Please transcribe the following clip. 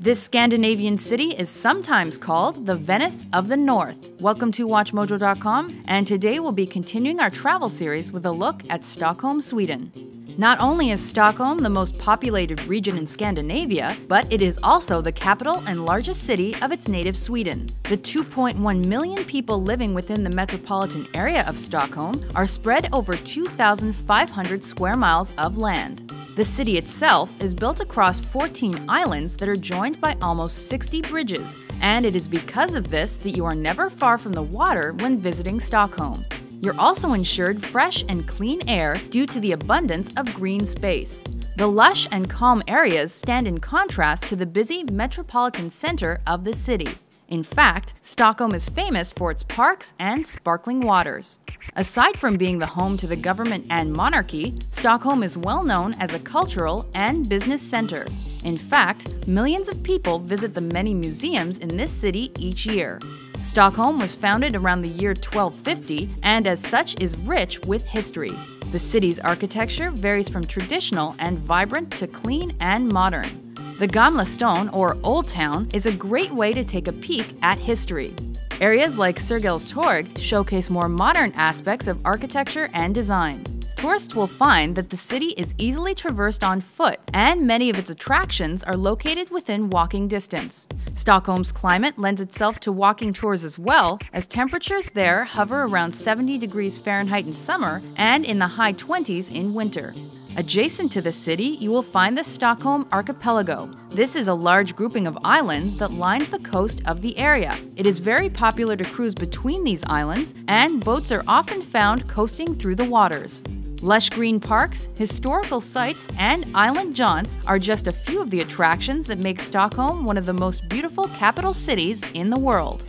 This Scandinavian city is sometimes called the Venice of the North. Welcome to WatchMojo.com, and today we'll be continuing our travel series with a look at Stockholm, Sweden. Not only is Stockholm the most populated region in Scandinavia, but it is also the capital and largest city of its native Sweden. The 2.1 million people living within the metropolitan area of Stockholm are spread over 2,500 square miles of land. The city itself is built across 14 islands that are joined by almost 60 bridges, and it is because of this that you are never far from the water when visiting Stockholm. You're also ensured fresh and clean air due to the abundance of green space. The lush and calm areas stand in contrast to the busy metropolitan center of the city. In fact, Stockholm is famous for its parks and sparkling waters. Aside from being the home to the government and monarchy, Stockholm is well known as a cultural and business center. In fact, millions of people visit the many museums in this city each year. Stockholm was founded around the year 1250 and, as such, is rich with history. The city's architecture varies from traditional and vibrant to clean and modern. The Gamla Stan, or Old Town, is a great way to take a peek at history. Areas like Sergels Torg showcase more modern aspects of architecture and design. Tourists will find that the city is easily traversed on foot, and many of its attractions are located within walking distance. Stockholm's climate lends itself to walking tours as well, as temperatures there hover around 70 degrees Fahrenheit in summer and in the high 20s in winter. Adjacent to the city, you will find the Stockholm Archipelago. This is a large grouping of islands that lines the coast of the area. It is very popular to cruise between these islands, and boats are often found coasting through the waters. Lush green parks, historical sites, and island jaunts are just a few of the attractions that make Stockholm one of the most beautiful capital cities in the world.